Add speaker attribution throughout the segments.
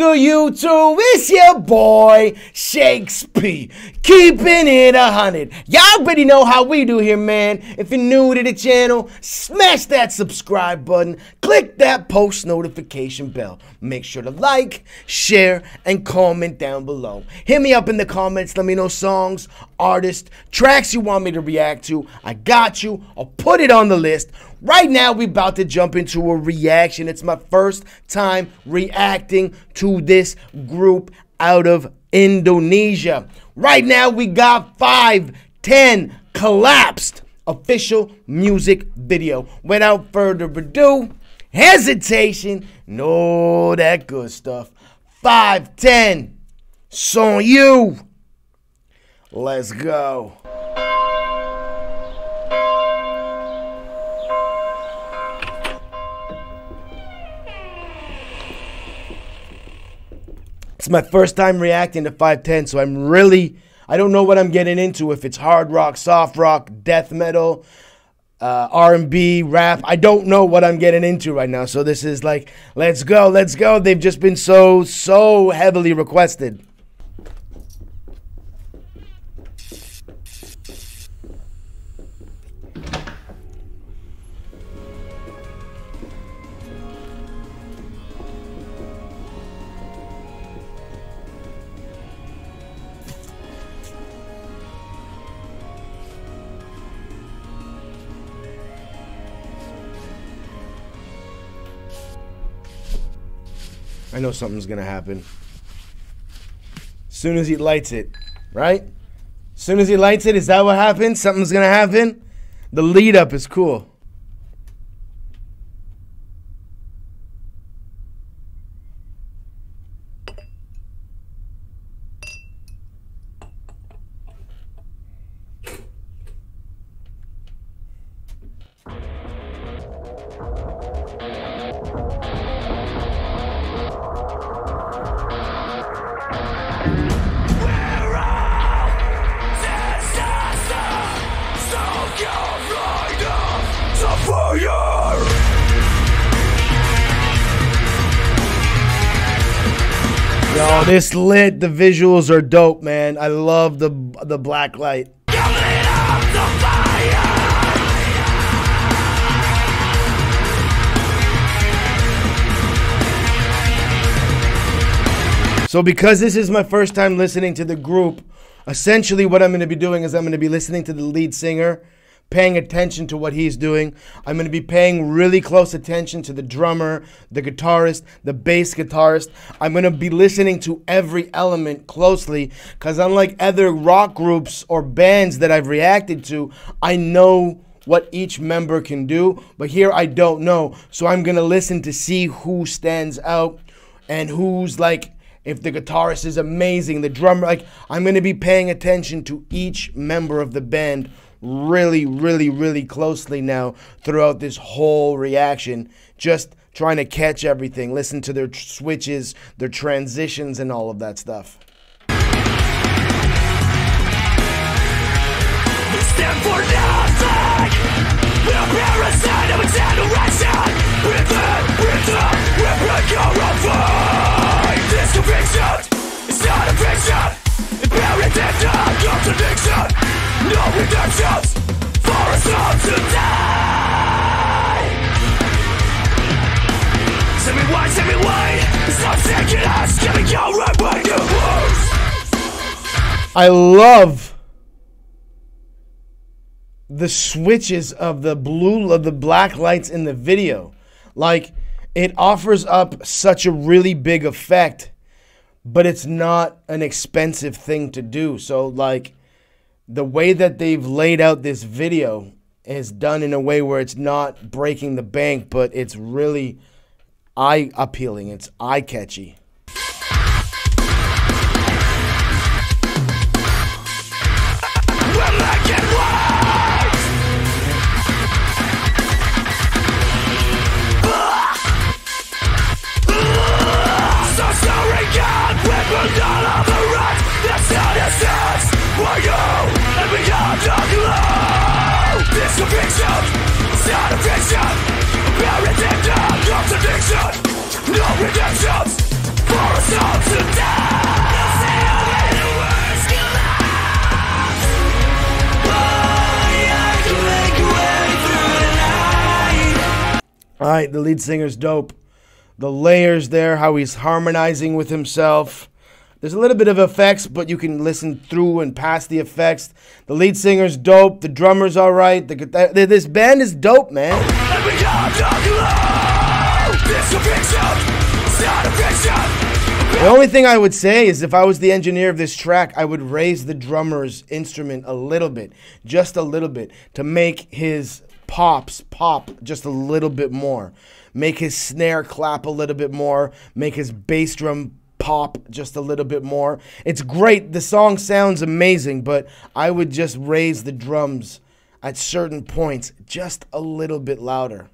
Speaker 1: Good, YouTube? It's your boy, Shakes P. Keeping it a hundred. Y'all already know how we do here, man. If you're new to the channel, smash that subscribe button. Click that post notification bell. Make sure to like, share, and comment down below. Hit me up in the comments. Let me know songs, artists, tracks you want me to react to. I got you. I'll put it on the list. Right now, we about to jump into a reaction. It's my first time reacting to this group out of Indonesia. Right now, we got 510 collapsed official music video. Without further ado, hesitation, no that good stuff. 510, son you. Let's go. My first time reacting to 510, so I'm really, I don't know what I'm getting into. If it's hard rock, soft rock, death metal, uh, R&B, rap. I don't know what I'm getting into right now. So this is like, let's go, let's go. They've just been so, so heavily requested. I know something's gonna happen. As soon as he lights it, right? Soon as he lights it, is that what happens? Something's gonna happen? The lead up is cool. Yo, this lit. The visuals are dope, man. I love the the black light. So because this is my first time listening to the group, essentially what I'm going to be doing is I'm going to be listening to the lead singer paying attention to what he's doing. I'm going to be paying really close attention to the drummer, the guitarist, the bass guitarist. I'm going to be listening to every element closely because, unlike other rock groups or bands that I've reacted to, I know what each member can do, but here I don't know. So I'm going to listen to see who stands out and who's like if the guitarist is amazing, the drummer, like I'm going to be paying attention to each member of the band really, really, really closely now throughout this whole reaction. Just trying to catch everything, listen to their switches, their transitions, and all of that stuff. Contradiction. No redemptions for us all to die. Tell me why, me why. Stop taking us, go right when you lose I love the switches of the blue of the black lights in the video. Like it offers up such a really big effect but it's not an expensive thing to do so like the way that they've laid out this video is done in a way where it's not breaking the bank, but it's really eye appealing. It's eye catchy. for us all to die. All right, the lead singer's dope. The layers there, how he's harmonizing with himself. There's a little bit of effects, but you can listen through and past the effects. The lead singer's dope. The drummer's all right. The, the this band is dope, man. The only thing I would say is if I was the engineer of this track, I would raise the drummer's instrument a little bit, just a little bit, to make his pops pop just a little bit more. Make his snare clap a little bit more. Make his bass drum pop just a little bit more. It's great. The song sounds amazing, but I would just raise the drums at certain points just a little bit louder.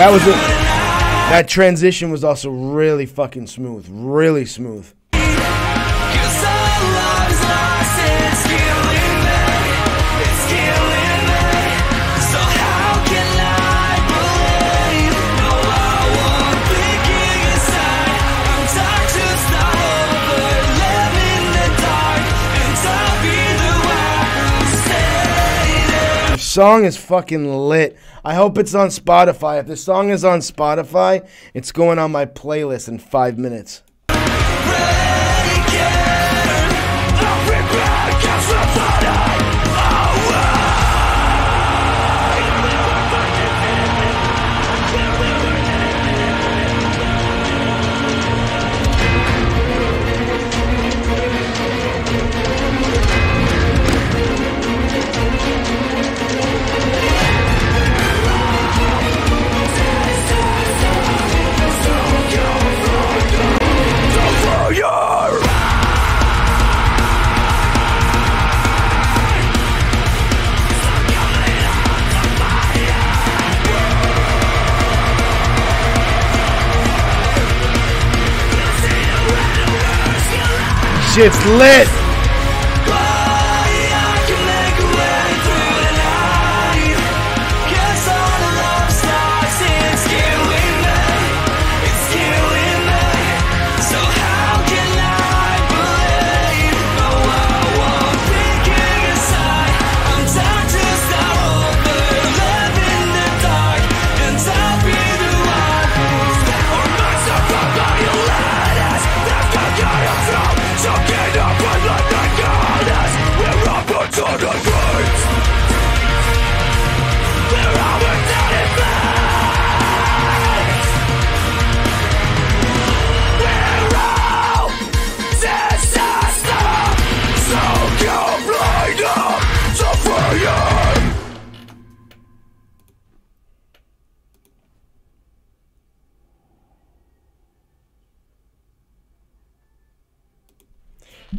Speaker 1: That was it. That transition was also really fucking smooth. Really smooth. Song is fucking lit. I hope it's on Spotify. If the song is on Spotify, it's going on my playlist in five minutes. Shit's lit.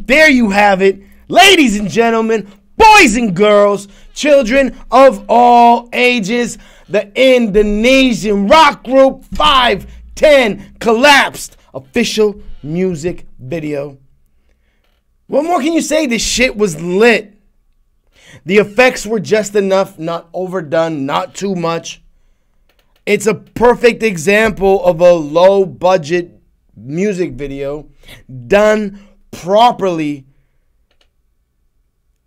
Speaker 1: There you have it, ladies and gentlemen, boys and girls, children of all ages. The Indonesian rock group 510 collapsed. Official music video. What more can you say? This shit was lit. The effects were just enough, not overdone, not too much. It's a perfect example of a low budget music video done properly,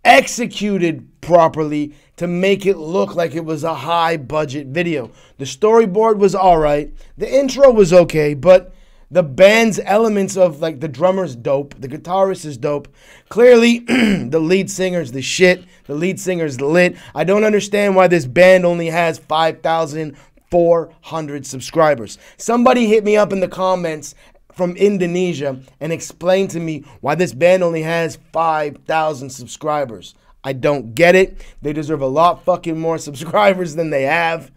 Speaker 1: executed properly to make it look like it was a high budget video. The storyboard was all right. The intro was okay, but the band's elements of like the drummer's dope, the guitarist is dope. Clearly, the lead singer's the shit. The lead singer's lit. I don't understand why this band only has 5,400 subscribers. Somebody hit me up in the comments from Indonesia and explain to me why this band only has 5,000 subscribers. I don't get it. They deserve a lot fucking more subscribers than they have.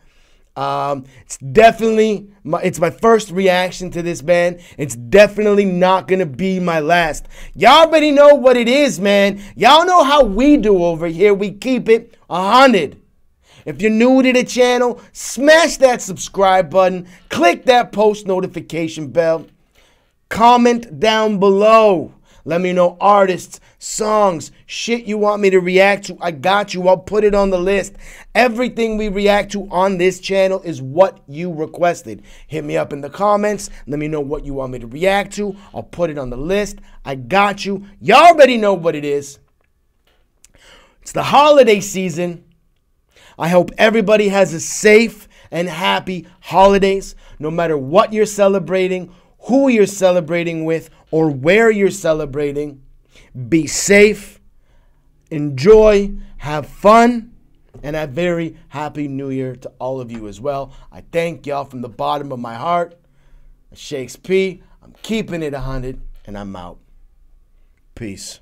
Speaker 1: Um, it's definitely my, it's my first reaction to this band. It's definitely not gonna be my last. Y'all already know what it is, man. Y'all know how we do over here. We keep it a hundred. If you're new to the channel, smash that subscribe button, click that post notification bell. Comment down below. Let me know artists, songs, shit you want me to react to. I got you. I'll put it on the list. Everything we react to on this channel is what you requested. Hit me up in the comments. Let me know what you want me to react to. I'll put it on the list. I got you. Y'all already know what it is. It's the holiday season. I hope everybody has a safe and happy holidays, no matter what you're celebrating, who you're celebrating with, or where you're celebrating. Be safe, enjoy, have fun, and a very happy new year to all of you as well. I thank y'all from the bottom of my heart. Shakes P. I'm keeping it 100, and I'm out. Peace.